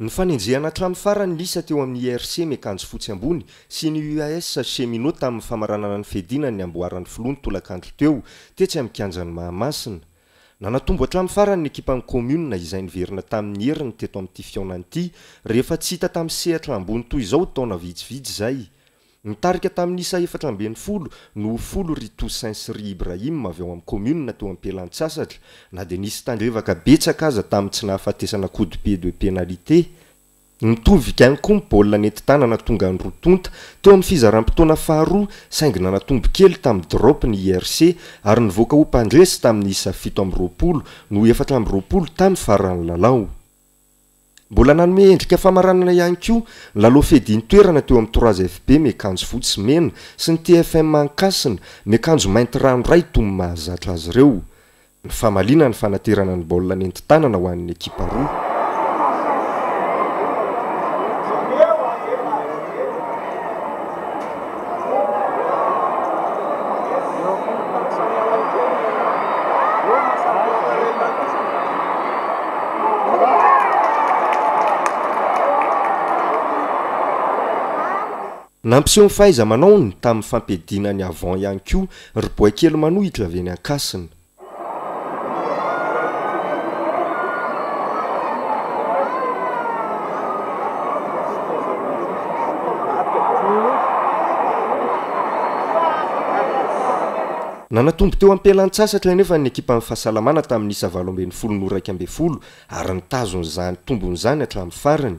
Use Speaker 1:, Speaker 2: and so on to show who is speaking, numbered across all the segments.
Speaker 1: Ny
Speaker 2: fanenjehana hatramin'ny farany ny isa teo amin'ny IRC miakanjo fotsy ambony sy ny UAS cheminot tamin'ny famaranana ny fiadiana ny namboaran'ny filoha ny tolakandro teo, tetsy amin'ny kianjan'i Mahamasina. Nanatombo hatramin'ny farany ny ekipan'ny kaominina izay niverina tamin'ny heriny teto amin'ity fihaonana ity rehefa tsy hita tamin'ny sehatra ambony toy izao taona vitsivitsy izay. Nitarika tamin'ny isa efatra ambin'ny folo no ho folo ry Toussaint sy ry Ibrahim avy ao amin'ny kaominina teo am-pelantsasatra na dia nisy tandrevaka betsaka aza tamin'ny tsy nahafatesana coup de pied de pénalité. Nitovy ikany koa ny baolina nentin-tanana tonga an-droa tonta teo amin'ny fizaram-potoana faharoa saingy nanatombo kely tamin'ny drop ny IRC ary nivoaka ho mpandresy tamin'ny isa fito amby roapolo no efatra amby roapolo tany faran'ny lalao. Mbola nanome endrika famaranana ihany koa ny lalao fehidin-toerana teo amin'ny Trois FB miakanjo fotsy sy mena sy ny TFM Ankasina miakanjo mainty ranoray toa ny mahazatra azy ireo ny famaliana ny fanaterana ny baolina nentin-tanana ho an'ny ekipa roa Nampiseho ny fahaiza-manaony tamin'ny fampiadiana ny avant ihany koa ry Boaikely manohitra avy eny Ankasina. Nanatombo teo am-pialan-tsasatra anefa ny ekipan'ny fahasalamana tamin'ny isa valo ambin'ny folo no iraika ambin'ny folo
Speaker 1: ary nitazona izany tombony izany hatramin'ny farany.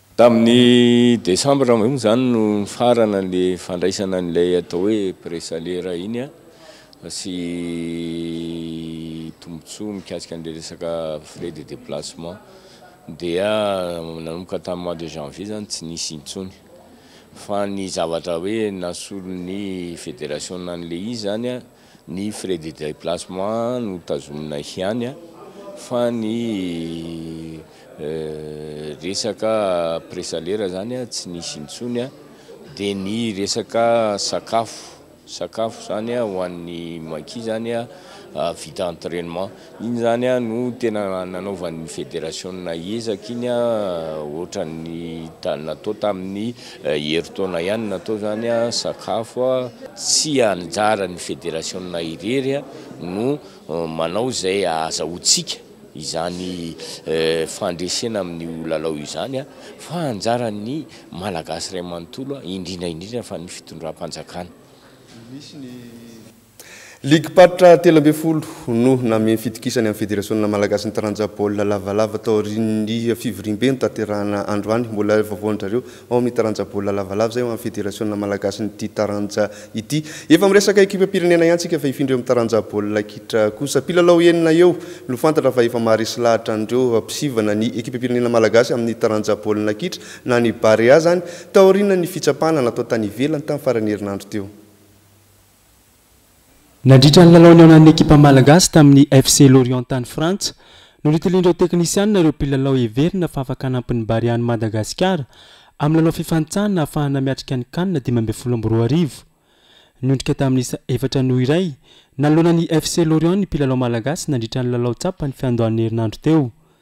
Speaker 1: Tamin'ny
Speaker 3: desambra moa izany no nifarana ilay fandraisana an'ilay atao hoe presaliera iny sy tombontsoa mikasika an'ilay resaka frais de déplacement dia nanomboka tamin'ny mois de janvier izany tsy nisy intsony fa ny zavatra hoe nasoron'ny federasiona an'ilay izy izany an! Ny frais de déplacement no tazomina ihany fa ny resaka presalera zany tsy nisy intsony dia ny resaka sakafo sakafo zany ho an'ny maki zany vita entrainement Iny zany no tena nanaovan'ny federasiona ezaka iny ohatran'ny natao tamin'ny herintaona ihany natao zany sakafo tsy anjaran'ny federasiona irery no manao izay ahazahoantsika izany fandresena amin'io lalao izany fa anjaran'ny malagasy iray manontolo indrindra indrindra fa ny fitondram-panjakana.
Speaker 1: Ligim-paritra telo ambin'ny folo no namehy ny fitokisany amin'ny Federasionina malagasin'ny taranja baolina lavalava taorian'ny fivoriambe notanterahana androany. Mbola vaovaon-dRareo ao amin'ny taranja baolina lavalava izay ho an'ny Federasionina malagasin'ity taranja ity. Efa miresaka ekipam-pirenena ihany isika fa hifindra eo amin'ny taranja baolina kitra kosa. Mpilalao enina eo no fantatra fa efa maharesy lahatra an'ireo mpisivana ny ekipam-pirenena malagasy amin'ny taranja baolina kitra na ny Barea izany taorian'ny fitsapana natao tany ivelany tamin'ny faran'ny herinandro teo.
Speaker 4: Nandritra ny lalao nihaonan'ny ekipa malagasy tamin'ny FC Lorient tany Frantsa no nitilian'ireo teknisianina ireo mpilalao heverina fa afaka hanampy ny Barea an'i Madagasikara amin'ny lalao fifanintsanana hahafahana miatrika ny Can dimy ambin'ny folo amby roa arivo. Niondrika tamin'ny isa efatra noho iray nanoloana ny FC Lorient ny mpilalao malagasy nandritra ny lalao tsapa ny fiandohan'ny herinandro teo.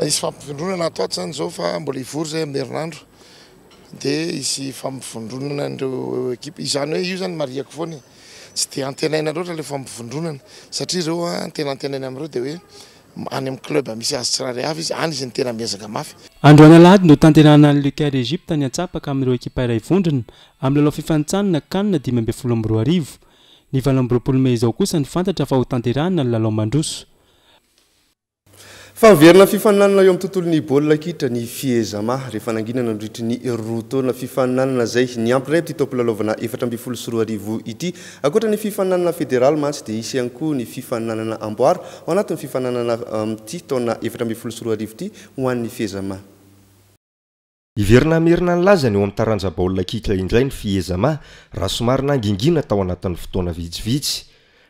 Speaker 4: Hisy fampivondronana ato ato izany
Speaker 5: izao fa mbola hivory izay amin'ny herinandro dia hisy fampivondronana an'ireo ekipa. Izany hoe io izany marihako foana e. Tsy dia antenaina loatra ilay fampivondronana satria ireo an, tena antenaina amin'ireo dia hoe any amin'ny club misy azy tsirairay avy izy, any izy no tena miezaka mafy.
Speaker 4: Androany alahady no hotanterahana ny Lucaire Egypte any Antsapaka amin'ireo ekipa iray vondrona amin'ny lalao fifanintsanana Can dimy ambin'ny folo amby roa arivo. Ny valo amby roapolo mey izao kosa no fantatra fa hotanterahana ny lalao mandroso.
Speaker 1: Fa miverina fifaninanana eo amin'ny tontolon'ny baolina kitra ny Fiezama rehefa nangina nandritry ny roa taona. Fifaninanana izay niampy ireto ity taom-pilalaovana efatra ambin'ny folo sy roa arivo ity. Ankoatra ny fifaninanana federaly mantsy dia hisy ihany koa ny fifaninanana amboara ao anatin'ny fifaninanana amin'ity taona efatra ambin'ny folo sy roa arivo ity ho an'ny Fiezama.
Speaker 2: Hiverina hamerina ny lazany eo amin'ny taranja baolina kitra indray ny Fiezama raha somary nangingina tao anatin'ny fotoana vitsivitsy.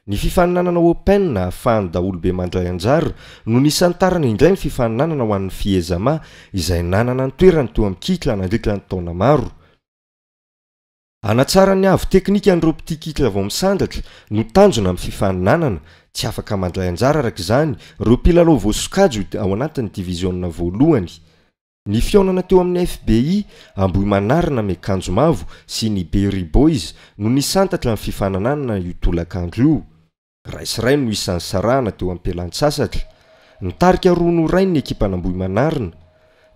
Speaker 2: Ny fifaninanana Open ahafahan'ny daholobe mandray anjara no nisantarana indray ny fifaninanana ho an'ny Fiezama izay nanana ny toerany teo amin'ny kitra nandritra ny taona maro. Hanatsara ny haavo teknika an'ireo mpitia kitra vao misandratra no tanjona amin'ny fifaninanana. Tsy afaka mandray anjara araka izany ireo mpilalao voasokajy ho ao anatin'ny diviziona voalohany. Ny fihaonana teo amin'ny FBI Ambohimanarina miakanjo mavo sy ny Berry Boys no nisantatra ny fifanananana io tolakandro io. Ray sy ray no isan'ny nisarahana teo am-pialantsasatra. Nitarika roa norainy ny ekipan'Ambohimanarina.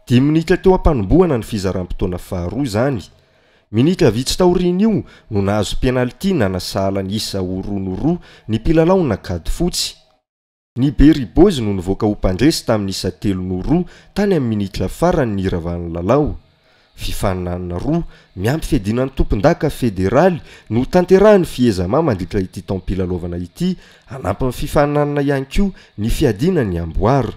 Speaker 2: Dimy minitra teo am-panombohana ny fizaram-potoana faharoa izany. Minitra vitsy taorian'io no nahazo penalty nanasahala ny isa ho roa no roa ny mpilalao nakady fotsy. Ny Be Ribozy no nivoaka ho mpandresy tamin'ny isa telo noho roa tany amin'ny minitra farany niravan'ny lalao. Fifaninanana roa miampy fiadiana ny tompondaka federaly no ho tanterahin'ny Fiezama mandritra ity taom-pilalaovana ity, hanampy ny fifaninanana ihany koa ny fiadiana ny amboara.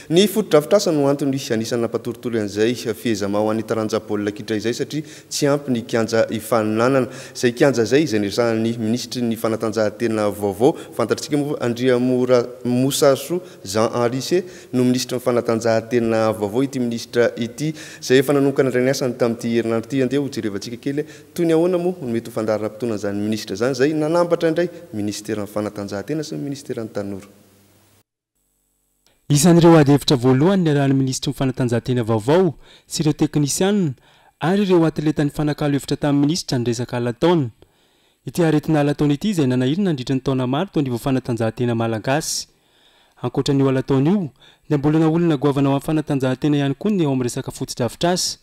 Speaker 6: Ny
Speaker 1: fotodrafitrasa no antony anisan'ny nampatoritory an'izay fehezamao an'ny taranja baolina kitra izay satria tsy ampy ny kianja ifaninanana. Izay kianja izay izay niresahan'ny minisitry ny fanatanjahantena vaovao. Fantatritsika moa fa Andriamora Mosahasoa Jean Henry Cé no minisitry ny fanatanjahantena vaovao. Ity minisitra ity izay efa nanomkana indray ny asany tamin'ity herinandro ity. Andeha ho jerevantsika kely toy ny ahoana moa no mety ho fandaharam-potoanan'izany minisitra izany izay nanambatra indray ny minisiteran'ny fanatanjahantena sy ny minisiteran'ny tanora.
Speaker 4: Isan'ireo ady hevitra voalohany niarahan'ny minisitry ny fanatanjahantena vaovao sy ireo teknisianina ary ireo atleta nifanakalo hevitra tamin'ny minisitra ny resaka alan-taona. Ity aretina alan-taona ity izay nanahirana nandritra ny taona maro teo anivon'ny fanatanjahantena malagasy. Ankoatra ny io alan-taona io dia mbola naolana goavana ho an'ny fanatanjahantena ihany koa ny eo amin'ny resaka fotodrafitrasa.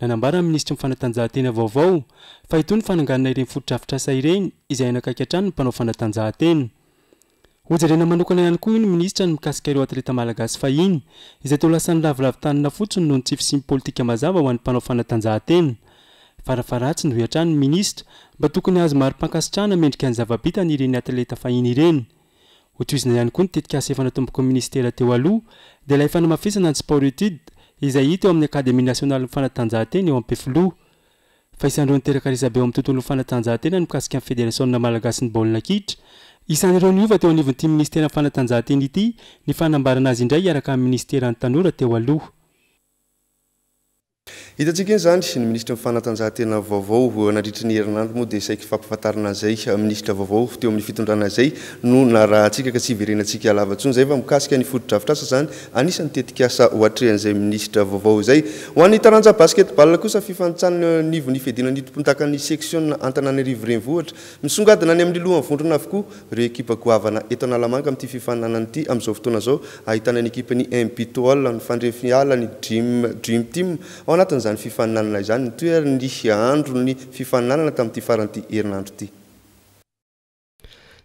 Speaker 4: Nanambara ny minisitry ny fanatanjahantena vaovao fa itony fananganana ireny fotodrafitrasa ireny izay hanakaiky hatrany ny mpanao fanatanjahantena. Hojerena manokana ihany koa hoy ny minisitra ny mikasika ireo atleta malagasy fahiny izay toa lasan'ny lavorary tanana fotsiny noho ny tsy fisian'ny politika mazava ho an'ny mpanao fanatanjahantena. Farafaharatsiny, hoy hatrany ny minisitra, mba tokony hahazo mari-pankasitrahana mendrika ny zava-bitany ireny atleta fahiny ireny. Hotohizina ihany koa ny tetikasa efa natomboky ny minisitera teo aloha dia ilay fanamafisana ny Sport-Etudes izay hita eo amin'ny Akademia nasionalin'ny fanatanjahantena eo Ampefiloha. fa isan'ireo niteraka resabe eo amin'ny tontolon'ny fanatanjahantena ny mikasika ny Federasionina malagasin'ny baolina kitra. Isan'ireo niova teo anivon'ity minisiteran'ny fanatanjahantena ity ny fanambarana azy indray hiaraka amin'ny minisiteran'ny tanora teo aloha.
Speaker 1: Hitantsika eny izany, ny minisitry ny fanatanjahantena vaovao, nandritry ny herinandro moa dia saiky fampifantarina izay minisitra vaovao teo amin'ny fitondrana izay no narahantsika ka tsy hiverenantsika lava intsony izay fa mikasika ny fotodrafitrasa izany Anisan'ny tetikasa ho atrehan'izay minisitra vaovao izay. Ho an'ny taranja basket-ball kosa, fifanintsanana eo anivon'ny fiadiana ny tompondakan'ny seksiona Antananarivo Renivohitra. Misongadina any amin'ny lohan'ny vondrona avokoa ireo ekipa goavana eto Analamanga amin'ity fifaninanana ity amin'izao fotoana izao, ahitana ny ekipan'ny Mbtool, ny Fandriafiala, ny Dream Dream Team. Ao anatin'izany fifaninanana izany ny toeran'ny andron'ny fifaninanana tamin'ity faran'ity herinandro ity.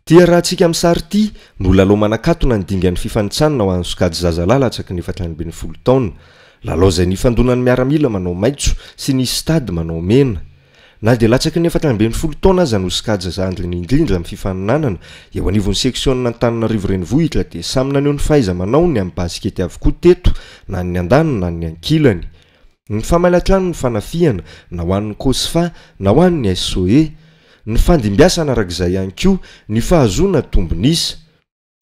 Speaker 2: Tia raha antsika amin'ny sary ity, no lalao manakatona ny dingan'ny fifanintsanana ho an'ny sokajy zaza lahy latsaky ny efatra ambin'ny folo taona. Lalao izay nifandonan'ny miaramila manao maitso sy ny stade manao mena. Na dia latsaky ny efatra ambin'ny folo taona aza no sokajy zaza andiny indrindra amin'ny fifaninanana eo anivon'ny seksiona Antananarivo Renivohitra dia samy naneho ny fahaiza-manaony amin'ny basikety avokoa teto na ny andaniny na ny ankilany. Ny famalatrano ny fanafihana na ho an'ny Cosfa na ho an'ny SOE. Ny fandimbiasana araka izay ihany koa ny fahazoana tombon'isa.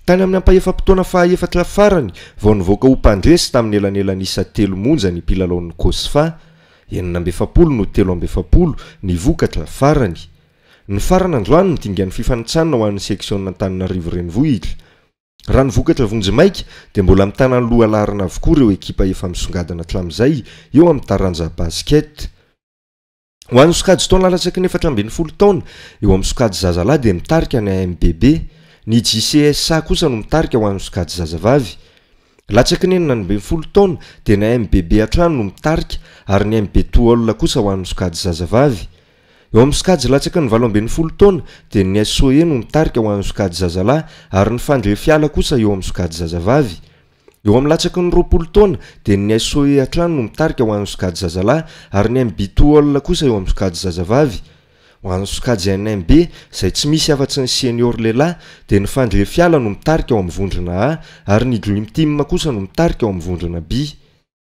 Speaker 2: Tany amin'ny ampahefam-potoana fahaefatra farany vao nivoaka ho mpandresy tamin'ny elanelan'isa telo monja ny mpilalaon'ny Cosfa, enina amby efapolo no telo amby efapolo ny vokatra farany. Nifarana androany ny dingan'ny fifanintsanana ho an'ny seksiona Antananarivo Renivohitra. Raha ny vokatra vonjimaika dia mbola mitana ny lohalarana avokoa ireo ekipa efa misongadina hatramin'izay eo amin'ny taranja basket. Ho an'ny sokajy taona latsaky ny efatra ambin'ny folo taona, eo amin'ny sokajy zazalahy dia mitarika ny AMBB. Ny JCSA kosa no mitarika ho an'ny sokajy zazavavy. Latsaky ny enina ambin'ny folo taona dia ny AMBB hatrany no mitarika ary ny MBTOL kosa ho an'ny sokajy zazavavy. Eo amin'ny sokajy latsaky ny valo ambin'ny folo taona dia ny SOE no mitarika ho an'ny sokajy zazalahy ary ny Fandria Fiala kosa eo amin'ny sokajy zazavavy. Eo amin'ny latsaky ny roapolo taona dia ny SOE hatrany no mitarika ho an'ny sokajy zazalahy ary ny NB Tool kosa eo amin'ny sokajy zazavavy. Ho an'ny sokajy NB izay tsy misy afa-tsy ny Senior lehilahy dia ny Fandria Fiala no mitarika ao amin'ny vondrona A ary ny Dream Team kosa no mitarika ao amin'ny vondrona B.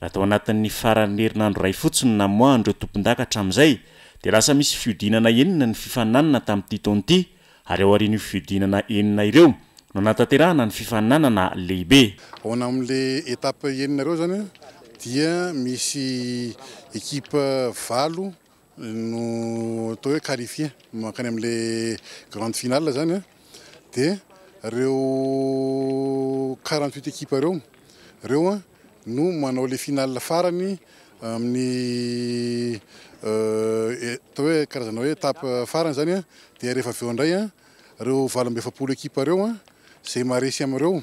Speaker 7: Raha tao anatin'ny faran'ny herinandro iray fotsiny no namoahan'ireo tompondaka hatramin'izay, dia lasa misy fihodinana enina ny fifaninanana tamin'ity taona ity, ary ao aorian'io fihodinana enina ireo no nanatanterahana ny fifaninanana lehibe.
Speaker 8: Ao amin'ilay étape enina ireo izany dia misy équipe valo no atao hoe qualifier mankany amle grande finale zany a de reo quarante huit equipe reo reo a no manao le finale farany amin'ny atao hoe karazana hoe étape farany zany a de rehefa avy eo indray a reo valo amby efapolo equipe reo a zay maharesy am'reo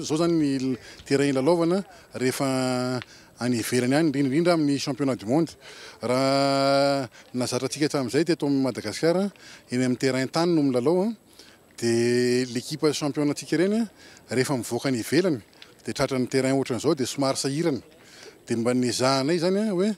Speaker 8: Izao
Speaker 7: izany ny
Speaker 8: terrain hilalaovana rehefa any ivelany any, indrindra indrindra amin'ny championnat du monde. Raha ny nahazatra antsika hatramin'izay dia eto amin'i Madagasikara, eny amin'ny terrain tany no milalao. Dia ilay ekipa champion antsika ireny rehefa mivoaka any ivelany dia tratran'ny terrain ohatran'izao dia somary sahirana. Dia mba ny
Speaker 1: ezahanay izany hoe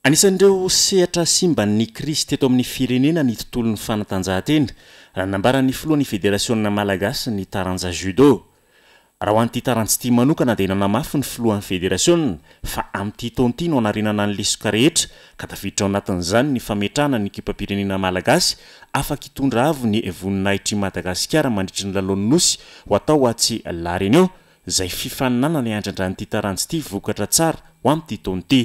Speaker 7: Anisan'ireo sehatra simban'ny krizy teto amin'ny firenena ny tontolon'ny fanatanjahantena, raha ny nambaran'ny filohan'ny federasiona malagasy ny taranja judo. Raha ho an'ity taranja ity manokana dia nanamafy ny filohan'ny federasiona fa amin'ity taona ity no hanarenana ny lesoka rehetra ka tafiditra ao anatin'izany ny fametrahana ny ekipam-pirenena malagasy afaka hitondra avo ny voninahitr'i Madagasikara mandritry ny lalaon'ny Nosy ho atao atsy La Réunion Izay fifaninanana iandrandran'ity taranja ity vokatra tsara ho amin'ity taona ity.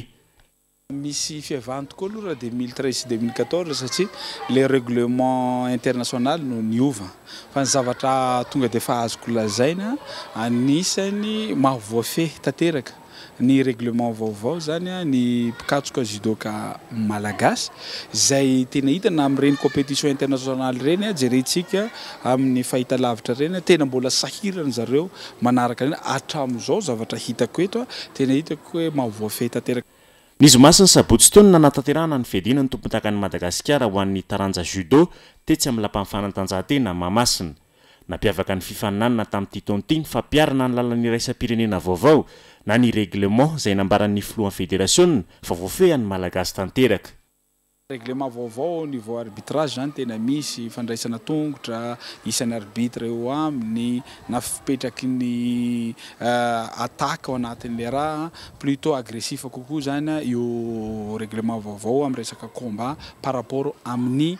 Speaker 9: Misy fiavahany tokoa aloha raha deux mille treize sy deux mille quatorze satria ilay règlement international no niova. Fa ny zavatra tonga dia efa azoko lazaina, anisany maha voafehy tanteraka ny règlement vaovao izany ny mpikatroka judoka malagasy izay tena hita na amin'ireny compétition internationale ireny jerentsika amin'ny fahitalavitra ireny tena mbola sahirana zareo manaraka ireny hatramin'izao zavatra hitako eto tena hitako hoe mahavoafehy tanteraka.
Speaker 7: Ny zoma sy ny sabotsy teo no nanatanterahana ny fiadiana ny tompontakan'i Madagasikara ho an'ny taranja judo tetsy amin'ny lapan'ny fanatanjahantena Mahamasina. Nampiavaka ny fifaninanana tamin'ity taona ity ny fampiharana ny lalana iraisam-pirenena vaovao na ny règlement izay nambaran'ny filohan'ny federasiona fa voafehy an'ny Malagasy tanteraka.
Speaker 9: Règlement vaovao au niveau arbitrage izany tena misy, fandraisana tongotra, isan'ny arbitre eo aminy, na fipetraky ny attaque ao anatin'ilay raha, plutôt agressif kokoa izany io règlement vaovao amin'ny resaka combat par rapport amin'ny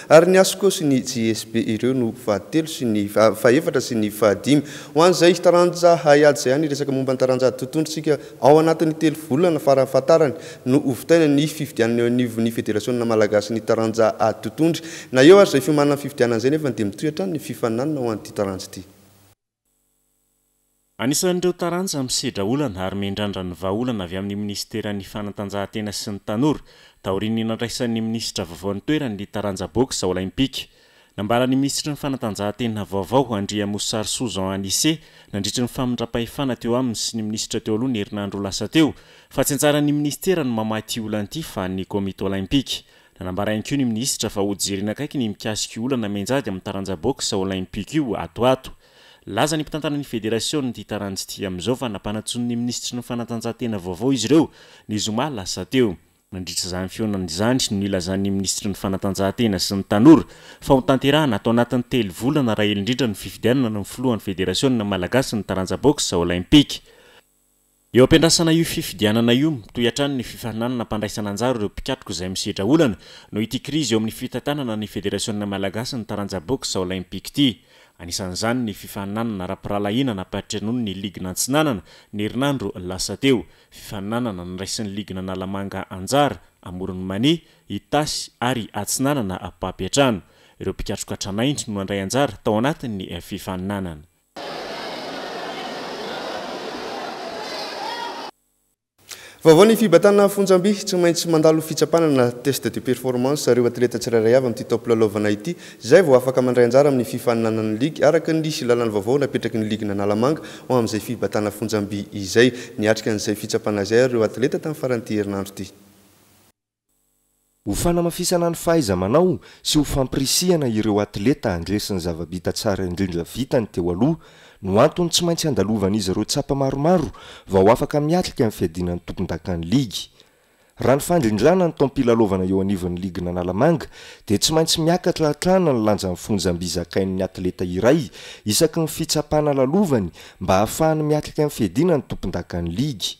Speaker 1: Ary ny Asco sy ny JSB ireo no fahatelo sy ny fahefatra sy ny fahadimy. Ho an'izay taranja hahay ady izay any resaka momba ny taranja ady totointsika ao anatin'ny telo volana farafahatarany no ho vitaina ny fifidianana eo anivon'ny Federasiona Malagasin'ny taranja ady totoindry. Na eo ary izay fiomanana fifidianana izay nefany dia mitohy hatrany ny fifaninanana ho an'ity taranja ity.
Speaker 7: Anisan'ireo taranja misedra olana ary miandrandra ny vahaolana avy amin'ny minisiteran'ny Fanatanjahantena sy ny Tanora, taorian'ny nandraisan'ny minisitra vaovao ny toerany ny taranja Boxe Olaimpika. Nambaran'ny minisitry ny Fanatanjahantena vaovao, Andriamosarisoa Jean Anise, nandritry ny famindram-pahefana teo aminy sy ny minisitra teo aloha ny herinandro lasa teo, fa tsy anjaran'ny minisitera ny mamaha ity olana ity fa an'ny Komity Olaimpika. Nanambara ihany koa ny minisitra fa hojerena akaiky ny mikasika io olana mianjady amin'ny taranja boxe olympique io ato ato. Laza ny mpitantana ny federasionin'ity taranja ity amin'izao fa nampanantsoin'ny minisitry ny fanatanjahantena vaovao izy ireo ny zoma lasa teo. Nandritra izany fihaonana izany no nilazan'ny minisitry ny fanatanjahantena sy ny tanora fa ho tanterahana ato anatin'ny telo volana raha hely indrindra ny fifidianana ny filohan'ny federasionina malagasy ny taranja boxe olympique. Eo am-piandrasana io fifidianana io, mitohy hatrany ny fifaninanana am-pandraisana anjara ireo mpikatroka izay misedra olana noho ity krizy eo amin'ny fitantanana ny Federasionina Malagasy ny taranja Boxe Olympique ity. Anisan'izany ny fifaninanana ara-pirahalahiana nampaharitrenono ny Ligina Antsinanana ny herinandro lasa teo, fifaninanana nandraisin'ny Ligina Analamanga anjara, Amoron'i Mania, Itasy ary Atsinanana Ampampiantrano. Ireo mpikatroka tranainy no nandray anjara tao anatin'ny fifaninanana.
Speaker 1: Vaovao ny fibatana fonjam-by, tsy maintsy mandalo fitsapana na test de performance ireo atleta tsirairay avy amin'ity taom-pilalaovana ity izay vao afaka mandray anjara amin'ny fifaninanan'ny ligy araka ny lalàna vaovao napetraky ny ligin'ny Analamanga ho amin'izay fibatana fonjam-by izay. Niatrika an'izay fitsapana izay ary ireo atleta tamin'ny faran'ity herinandro ity.
Speaker 2: Ho fanamafisana ny fahaiza-manao sy ho fampirisihana ireo atleta handresy ny zava-bita tsara indrindra vitany teo aloha no antony tsy maintsy andalovan'izy ireo tsapa maromaro vao afaka miatrika ny fiadiana ny tompondakan'ny ligy. Raha ny fandrindràna ny taom-pilalaovana eo anivon'ny ligin'Analamanga dia tsy maintsy miakatra hatrany ny lanjan'ny fonja mby zakain'ny atleta iray isaky ny fitsapana lalovany mba hahafahany miatrika ny fiadiana ny tompondakan'ny ligy.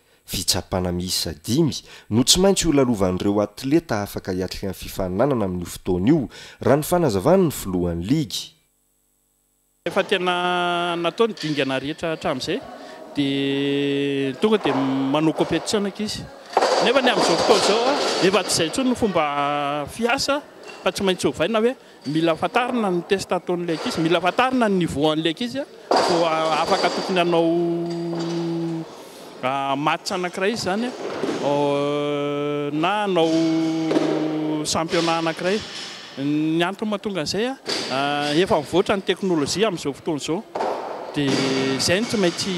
Speaker 2: Fitsapana miisa dimy no tsy maintsy holalovan'ireo atleta afaka hiatrika ny fifaninanana amin'io fotoana io, raha ny fanazavan'ny filohan'ny ligy.
Speaker 10: Efa tena natao ny dingana rehetra hatramin'izay dia tonga dia manao competition ny ankizy. Nefa ny amin'izao fotoana izao, efa tsy izay intsony ny fomba fiasa fa tsy maintsy ovaina hoe. Mila fantarina ny test ataon'ilay ankizy, mila fantarina ny niveau an'ilay ankizy a, koa afaka tokony hanao match anankiray izy izany a, na hanao championnat anankiray. Ny antony mahatonga an'izay a, efa mivoatra ny teknolojia amin'izao fotoana izao, dia izay no tsy maintsy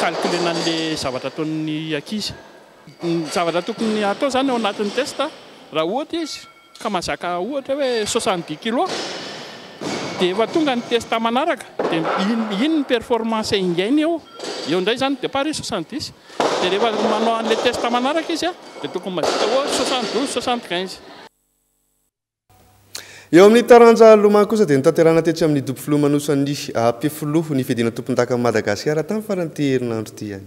Speaker 10: calculer-na an'ilay zavatra ataon'ny ankizy. Ny zavatra tokony hatao izany ao anatin'ny test a, raha ohatra izy. ka mazaka ohatra hoe soixante-dix kilo dia efa tonga ny test manaraka dia iny ny performance ingainy eo eo indray izany depart izy soixante-dix dia rehefa manao an'ilay test manaraka izy dia tokony mazita ohatra soixante-douze, soixante-quinze.
Speaker 1: Eo amin'ny taranja lomano kosa dia notanterahina tetsy amin'ny dobo filoham-manosan'ny Ampefiloha ny fiadiana tompondakan'i Madagasikara tamin'ny faran'ity herinandro
Speaker 4: ity ihany.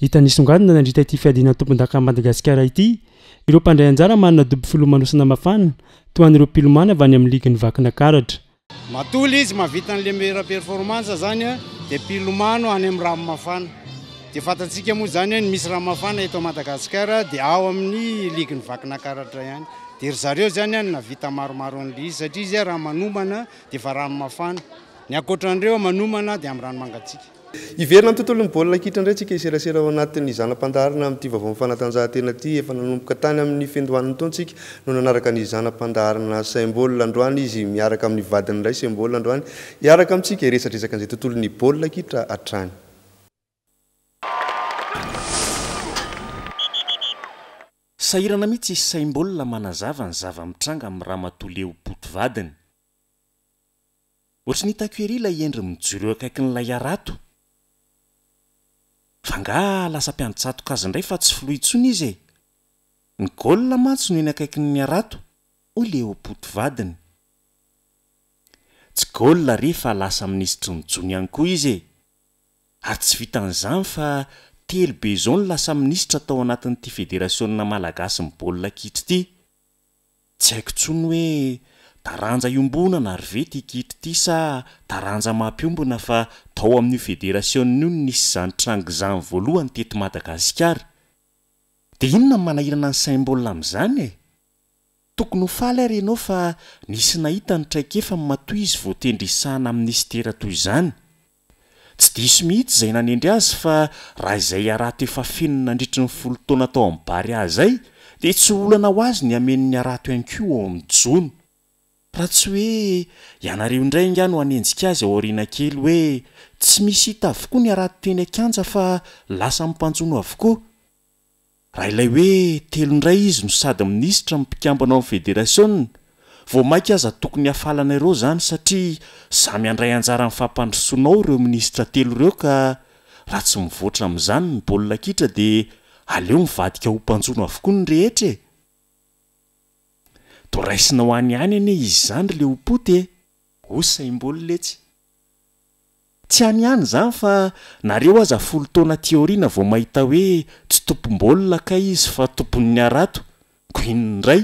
Speaker 4: Hita nisongadina nandritra ity fiadiana an-tompondaka an'i Madagasikara ity ireo mpandray anjara manana dobo filomanosana mafana toa an'ireo mpilomano avy any amin'ny ligin'i Vakinakaratra.
Speaker 11: Matola izy mahavita ny Lemera Performance izany dia mpilomano any amin'ny ranomafana. Dia fantatsika moa izany hoe ny misy ranomafana eto Madagasikara dia ao amin'ny ligin'i Vakinakaratra ihany. Dia ry zareo izany no nahavita maromaro an'ilay izy satria izy raha manomana dia efa ranomafana. Ny ankoatran'ireo manomana dia amin'ny ranomangatsiaka.
Speaker 1: Hiverina amin'ny tontolon'ny baolina kitra indray isika hiserasera ao anatin'ny zana-pandaharana amin'ity vaovaon'ny fanatanjahantena ity. Efa nanomboka tany amin'ny fiandohan'ny taona isika no nanaraka ny zana-pandaharana Symbol. Androany izy miaraka amin'ny vadiny indray Symbol androany hiaraka amintsika hiresadresaka an'izay tontolon'ny baolina kitra hatrany.
Speaker 7: Sahirana mihitsy i Symbol manazava ny zava-mitranga amin'ny ramatoa Leo Boto vadiny. Ohatry ny hitako ery ilay endriny mijoro eo akaikin'ilay harato. Fa angaha lasa mpiantsatoka azy indray fa tsy filoha intsony izy e! Ny goal mantsy no eny akaikin'ny harato, hoy Léo Pouty vadiny. Tsy goal re fa lasa minisitry ny jono ihany koa izy e! Ary tsy vitan'izany fa telo be izao no lasa minisitra tao anatin'ity federasionina malagasin'ny baolina kitra ity. Tsy haiko tsony hoe taranja iombonana ary ve ty kitro ty sa taranja mampiombona fa tao amin'io federasiona io no nisy izany tranga izany voalohany teto Madagasikara. Dia inona no manahirana ny saim-baolina amin'izany e? Tokony ho faly ary ianao fa nisy nahita ny traikefa matoa izy vao tendry hisahana minisitera toy izany. Tsy diso mihitsy izay nanendry azy fa raha izay harato efa feno nandritry ny folo taona tao amin'ny Barea izay dia tsy olana ho azy ny hameno ny harato ihany koa ao amin'ny jono. Raha tsy hoe ianareo indray angaha no hanenjika azy ao aoriana kely hoe tsy misy hita avokoa ny harato teny an-kianja fa lasan'ny mpanjono avokoa. Raha ilay hoe telo indray izy no sady minisitra no mpikambana ao amin'ny federasiona, vao mainka aza tokony hafalana ireo izany satria samy handray anjara amin'ny fampandrosoana ao ireo minisitra telo ireo ka raha tsy mivoatra amin'izany ny baolina kitra dia aleo mivadika ho mpanjono avokoa ny rehetra e! Toa raisinao any ihany anie izy izany ry Leopoty e! Hoy Saimboly letsy. Tsy any ihany izany fa nareo aza folo taona aty aoriana vao mahita hoe tsy tompom-baolina kay izy fa tompon'ny harato, ko inona indray?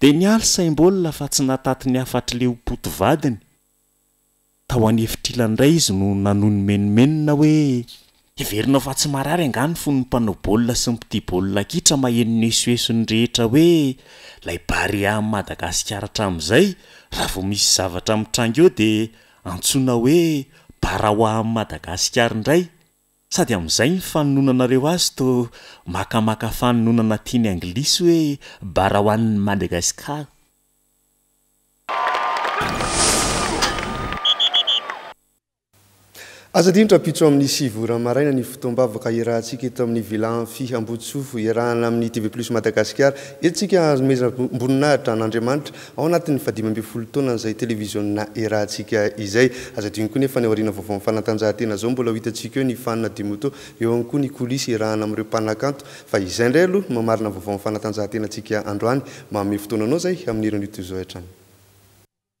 Speaker 7: Dia nialy saim-baolina fa tsy nataty ny hafatr'leo poto vadiny. Tao an'efitr'ilany indray izy no nanohy nimenomenona hoe Heverinao fa tsy marary angaha ny fon'ny mpanao baolina sy ny mpitia baolina kitra maheno ny esoeson'ny rehetra hoe ilay Barea amin'i Madagasikara hatramin'izay raha vao misy zavatra mitranga eo dia antsoina hoe Barawa amin'i Madagasikara indray sady amin'izay ny fanononanareo azy toa makamaka fanononana teny anglisy hoe Barawan Madagascar.
Speaker 1: Aza adino Trapitso amin'ny sivy ora maraina ny fotoam-bavaka iarahantsika eto amin'ny Villa Amphi Ambodisoa iarahana amin'ny TV Plus Madagasikara. Eto isika hanomezam-boninahitra an'Andriamanitra ao anatin'ny fahadimy ambin'ny folo taonan'izay televiziona iarahantsika izay. Aza adino koa nefa ny aoriana vaovao amin'ny fanatanjahantena izao mbola ho hitantsika eo ny Fana de Moto, eo ihany koa ny coulisse iarahana amin'ireo mpanakanto fa izay indray aloha no mamarina ny vaovao amin'ny fanatanjahantenantsika androany. Manome fotoana anao izay amin'ny herin'io toy izao hatrany.